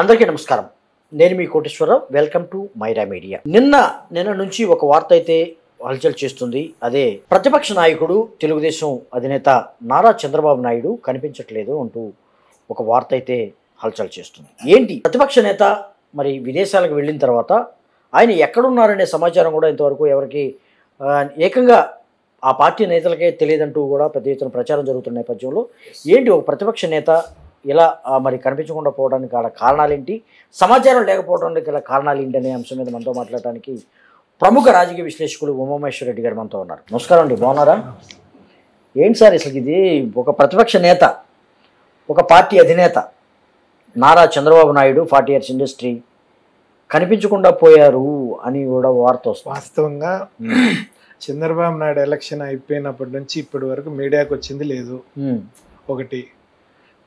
అందరికీ నమస్కారం. నేను మీ Koteswararao. Welcome to Myra Media. నిన్న నిన్న నుంచి ఒక వార్త అయితే హల్చల్ చేస్తుంది. అదే ప్రతిపక్ష నాయకుడు తెలుగుదేశం అధినేత నారా చంద్రబాబు నాయుడు కనిపించట్లేదు అంటూ ఒక వార్త అయితే హల్చల్ చేస్తుంది. ఏంటి? ప్రతిపక్ష నేత మరి విదేశాలకు వెళ్ళిన తర్వాత ఆయన ఎక్కడున్నారనే సమాచారం కూడా ఇంతవరకు ఎవరికి ఏకంగా ఆ పార్టీ నేతలకే తెలియదంటూ కూడా పెద్ద ఎత్తున ప్రచారం జరుగుతున్న నేపథ్యంలో ఏంటి ఒక ప్రతిపక్ష నేత ఇలా మరి కనిపించకుండా పోవడానికి గల కారణాలు ఏంటి సమాచారం లేకపోవడానికి గల కారణాలు ఏంటి అనే అంశం మీద మనతో మాట్లాడటానికి ప్రముఖ రాజకీయ విశ్లేషకులు ఉమామహేశ్వర రెడ్డి గారు మనతో ఉన్నారు. నమస్కారం అండి బాగున్నారా? ఏంటి సార్ అసలు ఇది ఒక ప్రతిపక్ష నేత ఒక పార్టీ అధినేత Nara Chandrababu Naidu forty years industry కనిపించకుండా పోయారు అని కూడా వార్త వస్తుంది. వాస్తవంగా చంద్రబాబు నాయుడు ఎలక్షన్ అయిపోయినప్పటి నుంచి ఇప్పటి వరకు మీడియాకు వచ్చింది లేదు. ఒకటి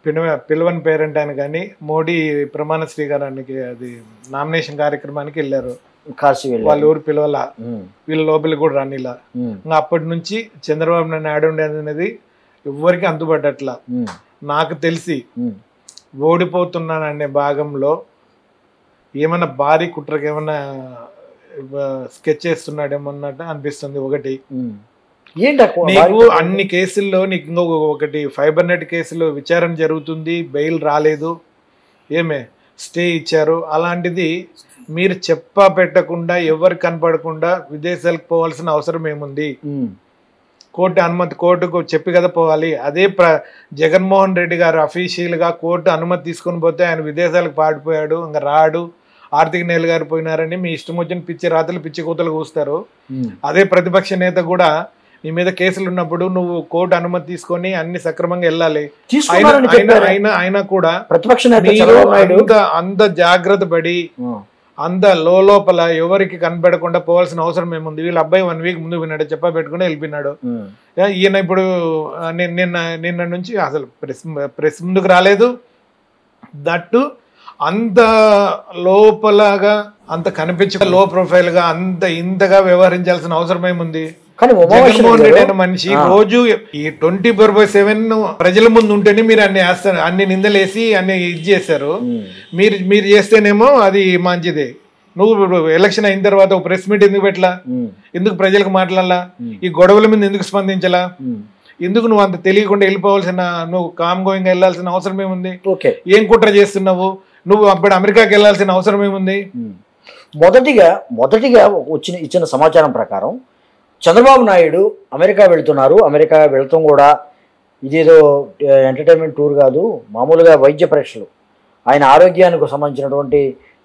పిలువ పిలువని పేరెంట్ అని కానీ మోడీ ప్రమాణ స్వీకారానికి అది నామినేషన్ కార్యక్రమానికి వెళ్ళారు. కాశీ. వాళ్ళ ఊరు పిలవల. వీళ్ళ లోపలికి కూడా రానిలా. ఇంకా అప్పటి నుంచి చంద్రబాబు నాయుడు ఆడ ఉండేది అనేది ఎవ్వరికి అందుబడ్డట్లా నాకు తెలిసి ఓడిపోతున్నాననే భాగంలో ఏమన్నా భారీ కుట్రకి ఏమన్నా స్కెచ్ చేస్తున్నాడేమో అన్నట్టు అనిపిస్తుంది ఒకటి. నీకు అన్ని కేసుల్లో నీకు ఇంకొక ఒకటి ఫైబర్ నెట్ కేసులో విచారణ జరుగుతుంది బెయిల్ రాలేదు ఏమే స్టే ఇచ్చారు. అలాంటిది మీరు చెప్ప పెట్టకుండా ఎవరు కనపడకుండా విదేశాలకు పోవాల్సిన అవసరం ఏముంది? కోర్టు అనుమతి కోర్టుకు చెప్పి కదా పోవాలి. అదే ప్ర జగన్మోహన్ రెడ్డి గారు అఫీషియల్గా కోర్టు అనుమతి తీసుకొని పోతే ఆయన విదేశాలకు పాడిపోయాడు ఇంకా రాడు. ఆర్థిక నేలు గారు పోయినారని మీ ఇష్టం వచ్చిన పిచ్చి రాతలు పిచ్చి కూతలు కూస్తారు. అదే ప్రతిపక్ష నేత కూడా నీ మీద కేసులు ఉన్నప్పుడు నువ్వు కోర్టు అనుమతి తీసుకొని అన్ని సక్రమంగా వెళ్ళాలి. అయినా అయినా కూడా ప్రతిపక్ష అంత అంత జాగ్రత్త పడి అంత లోపల ఎవరికి కనపడకుండా పోవాల్సిన అవసరం ఏముంది? వీళ్ళ అబ్బాయి వన్ వీక్ ముందు విన్నాడు చెప్ప పెట్టుకుని వెళ్ళిపోయినాడు. ఈయన ఇప్పుడు నిన్న నిన్న నుంచి అసలు ప్రెస్ ప్రెస్ ముందుకు రాలేదు. దట్టు అంత లోపలగా అంత కనిపించ లో ప్రొఫైల్గా అంత ఇంతగా వ్యవహరించాల్సిన అవసరం ఏముంది? కానీ ఉమామహేశ్వర జగన్మోహన్ రెడ్డి గారు- అనే మనిషి. రోజు ఈ ట్వంటీ ఫోర్ బై సెవెన్ ప్రజల ముందు ఉంటేనే మీరు అన్ని వేస్తారు అన్ని నిందలేసి అన్ని ఇది చేశారు ఉమ్, మీరు మీరు చేస్తేనేమో అది మంచిదే. నువ్వు ఎలక్షన్ అయిన తర్వాత ఒక ప్రెస్ మీట్ ఎందుకు పెట్టలా? ఎందుకు ప్రజలకు మాట్లాడాలా? ఈ గొడవల మీద ఎందుకు స్పందించాలా. ఎందుకు నువ్వు అంత తెలియకుండా వెళ్ళిపోవాల్సిన నువ్వు కామ్ గోయింగ్ వెళ్ళాల్సిన అవసరం ఏముంది? ఏం కుట్ర చేస్తున్నావు? నువ్వు అప్పుడు అమెరికాకి వెళ్ళాల్సిన అవసరం ఏముంది. మొదటిగా మొదటిగా వచ్చిన ఇచ్చిన సమాచారం ప్రకారం చంద్రబాబు నాయుడు అమెరికా వెళ్తున్నారు. అమెరికా వెళ్తాం కూడా ఇదేదో ఎంటర్టైన్మెంట్ టూర్ కాదు మామూలుగా వైద్య పరీక్షలు. ఆయన ఆరోగ్యానికి సంబంధించినటువంటి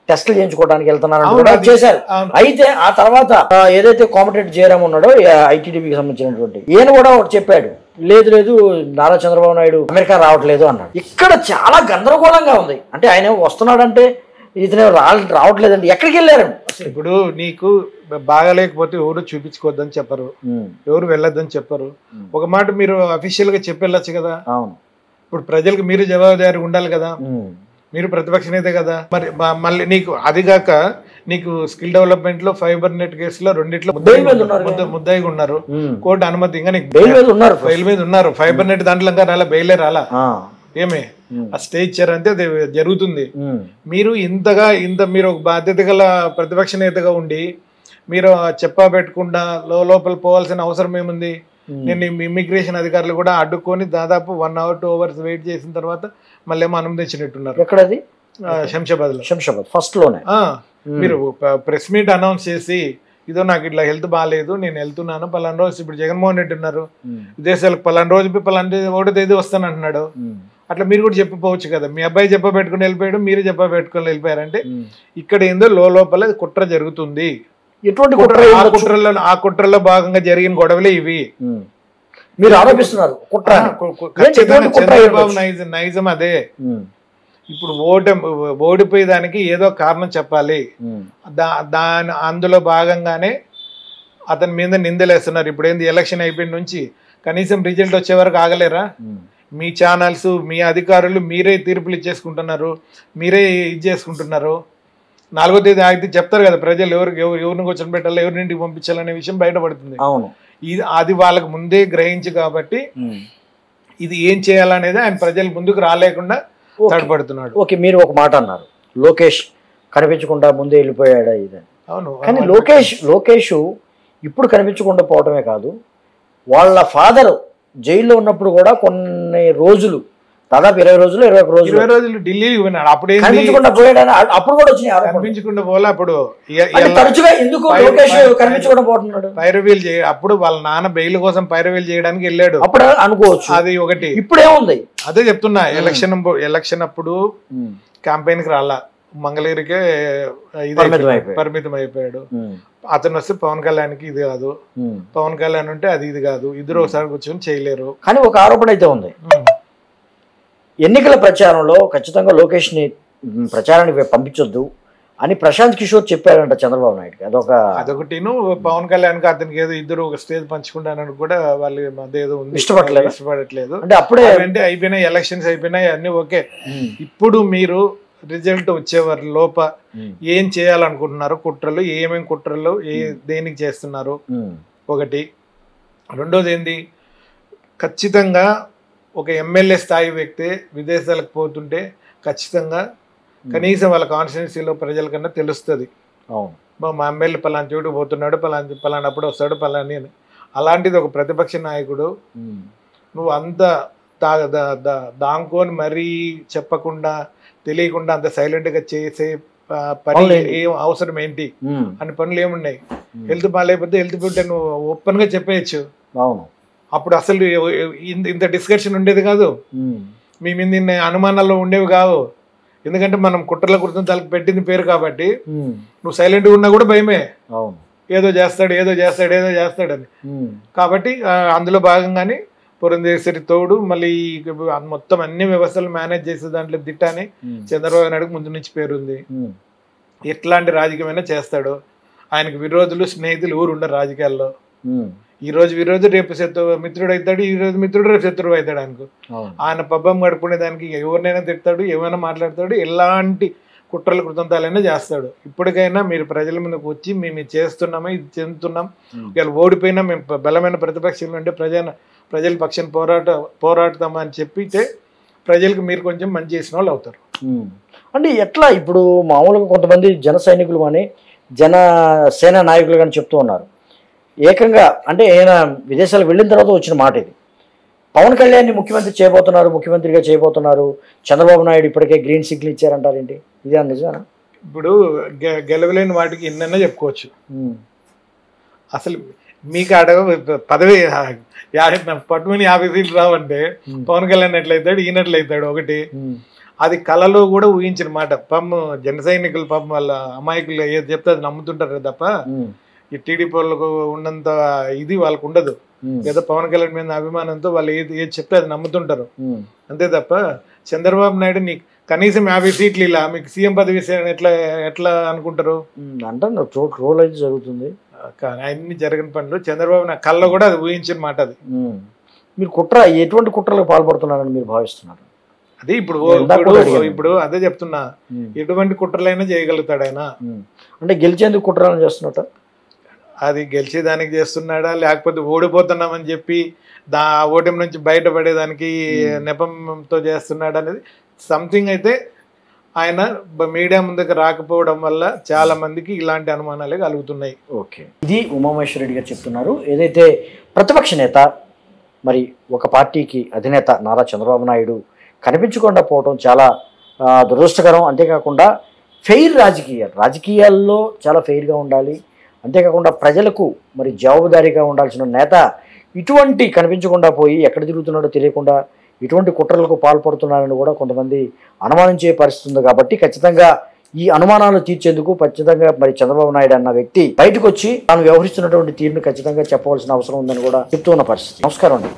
టెస్టులు చేయించుకోవడానికి వెళ్తున్నారని కూడా చేశారు. అయితే ఆ తర్వాత ఏదైతే కాంపిటేటివ్ జయరామ్ ఉన్నాడో ఐటీడీపీకి సంబంధించినటువంటి ఈయన కూడా ఒకటి చెప్పాడు. లేదు లేదు నారా చంద్రబాబు నాయుడు అమెరికా రావట్లేదు అన్నాడు. ఇక్కడ చాలా గందరగోళంగా ఉంది. అంటే ఆయన వస్తున్నాడంటే ఇతను రా రావట్లేదండి. ఎక్కడికి వెళ్ళారు? ఇప్పుడు నీకు బాగాలేకపోతే ఎవరు చూపించుకోవద్దని చెప్పరు. ఎవరు వెళ్ళొద్దని చెప్పరు. ఒక మాట మీరు అఫీషియల్గా చెప్పి వెళ్ళొచ్చు కదా. అవును. ఇప్పుడు ప్రజలకు మీరు జవాబుదారి ఉండాలి కదా. మీరు ప్రతిపక్ష నేత కదా. మరి మళ్ళీ నీకు అదిగాక నీకు స్కిల్ డెవలప్మెంట్లో ఫైబర్ నెట్ కేసులో రెండిట్లో ముద్దాయిగా ఉన్నారు. కోర్టు అనుమతి ఇంకా నీకు బెయిల్ మీద ఉన్నారు బెయిల్ మీద ఉన్నారు. ఫైబర్ నెట్ దాంట్లో ఇంకా రాలా బెయిలే రాలా. ఏమే. ఆ స్టే ఇచ్చారంటే అది జరుగుతుంది. మీరు ఇంతగా ఇంత మీరు ఒక బాధ్యత గల ప్రతిపక్ష నేతగా ఉండి మీరు చెప్పా పెట్టకుండా లో- లోపల పోవాల్సిన అవసరం ఏముంది. నేను ఇమ్మిగ్రేషన్ అధికారులు కూడా అడ్డుకొని దాదాపు one hour two hours wait చేసిన తర్వాత మళ్ళీ ఏమో అనుమతించినట్టున్నారు ఎక్కడది శంషాబాద్లో శంషాబాద్ ఫస్ట్లోనే మీరు ప్రెస్ మీట్ అనౌన్స్ చేసి ఇదో నాకు ఇట్లా హెల్త్ బాగాలేదు నేను వెళ్తున్నాను పలానా రోజు ఇప్పుడు జగన్మోహన్ రెడ్డి ఉన్నారు. విదేశాలకు పలానా రోజు పలానా తేదీ ఒకటో తేదీ వస్తాను అంటున్నాడు. అట్లా మీరు కూడా చెప్పిపోవచ్చు కదా మీ అబ్బాయి చెప్ప పెట్టుకుని వెళ్ళిపోయాడు మీరు చెప్ప పెట్టుకుని వెళ్ళిపోయారంటే. ఇక్కడ ఏందో లో లోపల కుట్ర జరుగుతుంది ఎటువంటి కుట్ర ఆ? కుట్రలో ఆ కుట్రలో భాగంగా జరిగిన గొడవలే ఇవి. మీరు ఆరోపిస్తున్నారు కుట్ర చంద్రబాబు? నైజం నైజం అదే. ఇప్పుడు ఓట ఓడిపోయేదానికి ఏదో కారణం చెప్పాలి దాని అందులో భాగంగానే అతని మీద నిందలేస్తున్నారు ఇప్పుడు ఏంది ఎలక్షన్ అయిపోయిన నుంచి కనీసం రిజల్ట్ వచ్చే వరకు ఆగలేరా. మీ ఛానల్స్ మీ అధికారులు మీరే తీర్పులు ఇచ్చేసుకుంటున్నారు మీరే ఇది చేసుకుంటున్నారు. నాలుగో తేదీ ఆగితే చెప్తారు కదా ప్రజలు ఎవరికి ఎవరు ఎవరిని కూర్చొని పెట్టాలి ఎవరిని ఇంటికి పంపించాలనే విషయం బయటపడుతుంది. అవును. ఇది అది వాళ్ళకి ముందే గ్రహించి కాబట్టి. ఇది ఏం చేయాలనేది ఆయన ప్రజల ముందుకు రాలేకుండా. తడబడుతున్నాడు ఓకే మీరు ఒక మాట అన్నారు. లోకేష్ కనిపించకుండా ముందే వెళ్ళిపోయాడా ఇది? అవును. కానీ లోకేష్ లోకేష్ ఇప్పుడు కనిపించకుండా పోవటమే కాదు వాళ్ళ ఫాదర్ జైల్లో ఉన్నప్పుడు కూడా కొన్ని రోజులు దాదాపు ఇరవై రోజులు ఇరవై ఒక రోజులు. ఇరవై రోజులు ఢిల్లీకి పోయినాడు. అప్పుడేంది కనిపించకుండా పోయాడని అప్పుడు కూడా వచ్చినాయి. కనిపించకుండా పోలే అప్పుడు తరచుగా ఎందుకు లోకేష్ కనిపించకుండా పోతున్నాడు? పైరవీలు చేయ అప్పుడు వాళ్ళ నాన్న బెయిల్ కోసం పైరవీలు చేయడానికి వెళ్ళాడు. అప్పుడు అనుకోవచ్చు. అది ఒకటి. ఇప్పుడేముంది? అదే చెప్తున్నా ఎలక్షన్ ఎలక్షన్ అప్పుడు క్యాంపెయిన్కి రాలా. మంగళగిరికే ఇది పరిమితం అయిపోయాడు. అతను వస్తే పవన్ కళ్యాణ్కి ఇది కాదు. పవన్ కళ్యాణ్ ఉంటే అది ఇది కాదు. ఇద్దరు ఒకసారి కూర్చొని చేయలేరు. కానీ ఒక ఆరోపణ అయితే ఉంది. ఎన్నికల ప్రచారంలో ఖచ్చితంగా లోకేష్ని ప్రచారానికి పంపించొద్దు అని ప్రశాంత్ కిషోర్ చెప్పాడంట చంద్రబాబు నాయుడుకి. అదొక అదొకటిను పవన్ కళ్యాణ్కి అతనికి ఏదో ఇద్దరు ఒక స్టేజ్ పంచుకుంటానని కూడా వాళ్ళు ఏదో ఉంది. ఇష్టపడలేదా? ఇష్టపడట్లేదు. అంటే అప్పుడే అంటే అయిపోయినాయి ఎలక్షన్స్ అయిపోయినాయి అన్ని ఓకే. ఇప్పుడు మీరు రిజల్ట్ వచ్చేవారి లోప ఏం చేయాలనుకుంటున్నారు? కుట్రలు ఏమేం కుట్రలు ఏ దేనికి చేస్తున్నారు? ఒకటి. రెండోది ఏంది ఖచ్చితంగా ఒక ఎమ్మెల్యే స్థాయి వ్యక్తి విదేశాలకు పోతుంటే ఖచ్చితంగా కనీసం వాళ్ళ కాన్స్టిట్యున్సీలో ప్రజలకన్నా తెలుస్తుంది. అవును. మా ఎమ్మెల్యే పలానా చోటుకు పోతున్నాడు పలానా పలానప్పుడు వస్తాడు పలాని అని. అలాంటిది ఒక ప్రతిపక్ష నాయకుడు నువ్వు అంత దాంకోని మరీ చెప్పకుండా తెలియకుండా అంత సైలెంట్గా చేసే పని. ఏం అవసరం ఏంటి? అని పనులు ఏమున్నాయి? హెల్త్ బాగాలేకపోతే హెల్త్ బిడ్డ నువ్వు ఓపెన్గా చెప్పేయచ్చు. అవును. అప్పుడు అసలు ఇంత డిస్కషన్ ఉండేది కాదు. మ్, మీద ఇన్ని అనుమానాలు ఉండేవి కావు. ఎందుకంటే మనం కుట్రల కుర్తం తలకు పెట్టింది పేరు కాబట్టి నువ్వు సైలెంట్గా ఉన్నా కూడా భయమే. అవును. ఏదో చేస్తాడు ఏదో చేస్తాడు ఏదో చేస్తాడని. కాబట్టి అందులో భాగంగానే పురంధేశ్వరి తోడు మళ్ళీ మొత్తం అన్ని వ్యవస్థలు మేనేజ్ చేసే దాంట్లో దిట్టాని మ్, చంద్రబాబు నాయుడుకు ముందు నుంచి పేరుంది. మ్, ఎట్లాంటి రాజకీయమైనా చేస్తాడు. ఆయనకు విరోధులు స్నేహితులు ఊరు ఉండరు రాజకీయాల్లో. మ్, ఈ రోజు విరోధి రేపు శత్రు మిత్రుడు అవుతాడు ఈ రోజు మిత్రుడు రేపు శత్రువు అవుతాడు ఆయనకు. అవును. ఆయన పబ్బం గడుపుకునే దానికి ఎవరినైనా తిడతాడు ఏమైనా మాట్లాడతాడు ఎలాంటి కుట్రలు కృతంతాలైనా చేస్తాడు. ఇప్పటికైనా మీరు ప్రజల మీదకి వచ్చి మేము ఇది చేస్తున్నామా ఇది చెందుతున్నాం. మ్, ఇవాళ ఓడిపోయినా మేము బలమైన ప్రతిపక్షంలో ఉంటే ప్రజల ప్రజల పక్షాన పోరాట పోరాడతామని చెప్పితే ప్రజలకు మీరు కొంచెం మంచి చేసిన వాళ్ళు అవుతారు. అంటే ఎట్లా ఇప్పుడు మామూలుగా కొంతమంది జన సైనికులు కానీ జన సేన నాయకులు కానీ చెప్తూ ఉన్నారు. ఏకంగా అంటే ఆయన విదేశాలకు వెళ్ళిన తర్వాత వచ్చిన మాట ఇది. పవన్ కళ్యాణ్ని ముఖ్యమంత్రి చేయబోతున్నారు ముఖ్యమంత్రిగా చేయబోతున్నారు. చంద్రబాబు నాయుడు ఇప్పటికే గ్రీన్ సిగ్నల్ ఇచ్చారంటారేంటి ఇదే నిజమేనా? ఇప్పుడు గె- గెలవలేని వాటికి ఎన్నైనా చెప్పుకోవచ్చు. అసలు మీకు ఆడ పదవి పట్టుమని యాభై సీట్లు రావంటే పవన్ కళ్యాణ్ ఎట్లయితాడు ఈయనట్లయితాడు ఒకటి. అది కళలో కూడా ఊహించిన మాట. పాపం జన సైనికులు పాపం వాళ్ళ అమాయకులు ఏది చెప్తే అది నమ్ముతుంటారు తప్ప ఈ టీడీపీ వాళ్ళకు ఉన్నంత ఇది వాళ్ళకు ఉండదు. ఏదో పవన్ కళ్యాణ్ మీద అభిమానంతో వాళ్ళు ఏది ఏది చెప్తే అది నమ్ముతుంటారు. అంతే తప్ప చంద్రబాబు నాయుడు నీకు కనీసం యాభై సీట్లు ఇలా మీకు సీఎం పదవి ఎట్లా ఎట్లా అనుకుంటారు? ట్రో- ట్రోల్ అయితే జరుగుతుంది. అన్ని జరగని పనులు చంద్రబాబు నా కళ్ళలో కూడా అది ఊహించిన మాట అది. మీరు కుట్ర ఎటువంటి కుట్రలకు పాల్పడుతున్నారని మీరు భావిస్తున్నారు? అది ఇప్పుడు ఇప్పుడు అదే చెప్తున్నా. ఎటువంటి కుట్రలైనా చేయగలుగుతాడు ఆయన. అంటే గెలిచేందుకు కుట్రలను చేస్తున్నట్ట? అది గెలిచేదానికి చేస్తున్నాడా లేకపోతే ఓడిపోతున్నామని చెప్పి దా ఆ ఓటమి నుంచి బయటపడేదానికి నెపంతో చేస్తున్నాడా అనేది సంథింగ్ అయితే ఆయన మీడియా ముందుకు రాకపోవడం వల్ల చాలా మందికి ఇలాంటి అనుమానాలే కలుగుతున్నాయి. ఓకే. ఇది ఉమామహేశ్వర రెడ్డి గారు చెప్తున్నారు. ఏదైతే ప్రతిపక్ష నేత మరి ఒక పార్టీకి అధినేత నారా చంద్రబాబు నాయుడు కనిపించకుండా పోవడం చాలా దురదృష్టకరం. అంతేకాకుండా ఫెయిర్ రాజకీయాలు. రాజకీయాల్లో చాలా ఫెయిర్గా ఉండాలి. అంతేకాకుండా ప్రజలకు మరి జవాబుదారీగా ఉండాల్సిన నేత ఇటువంటి కనిపించకుండా పోయి ఎక్కడ తిరుగుతున్నాడో తెలియకుండా ఇటువంటి కుట్రలకు పాల్పడుతున్నారని కూడా కొంతమంది అనుమానించే పరిస్థితి ఉంది కాబట్టి ఖచ్చితంగా ఈ అనుమానాలు తీర్చేందుకు ఖచ్చితంగా మరి చంద్రబాబు నాయుడు అన్న వ్యక్తి బయటకు వచ్చి తాను వ్యవహరిస్తున్నటువంటి తీరును ఖచ్చితంగా చెప్పవలసిన అవసరం ఉందని కూడా చెప్తూ ఉన్న పరిస్థితి. నమస్కారం అండి.